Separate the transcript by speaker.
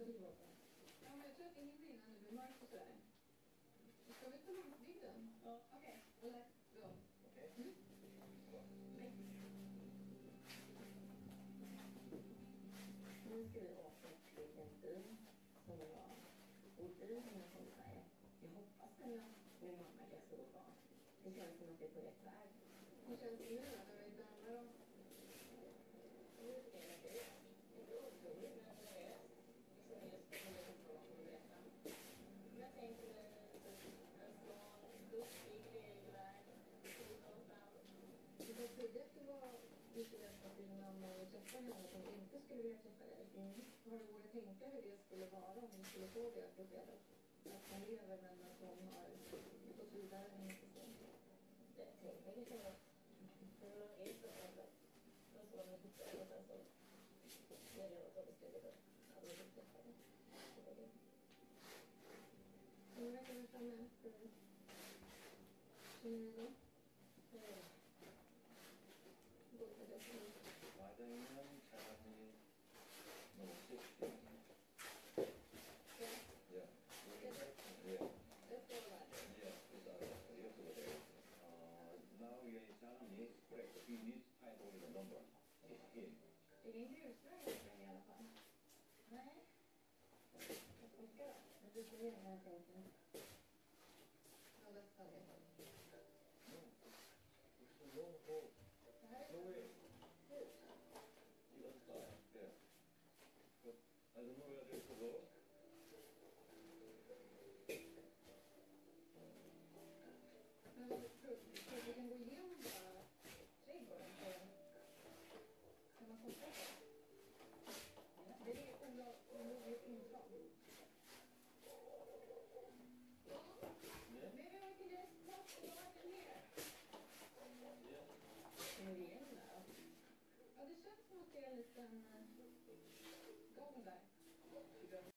Speaker 1: Ja, men jag tror att det hinner innan det blir mörkt och sådär. Ska vi ta landsbygden?
Speaker 2: Ja.
Speaker 1: Okej, let's go.
Speaker 3: Okej.
Speaker 1: Mm.
Speaker 2: Nu ska vi åka till en by som jag bodde i när jag kom till Sverige. Jag hoppas kunna med mamma deras barn. Det känns som att det är på rätt väg.
Speaker 1: Hur känns det nu då, när vi närmar oss?
Speaker 2: Nu är det det. Det är otroligt när det är liksom just det som jag kommer att berätta. Jag tänker en smal, duktig regelverk,
Speaker 1: Du sa tidigare att du var lite rädd för att din och träffa henne, att inte skulle vilja träffa dig.
Speaker 2: Mm.
Speaker 1: Har du vågat tänka hur det skulle vara om du skulle få det beskedet? Att hon lever men att hon har gått vidare
Speaker 2: jag liksom nog inte så de mig och sen när jag var så att
Speaker 1: verkar framme? Hur känner du då? I
Speaker 3: don't know where this will go.
Speaker 1: Du
Speaker 2: igen det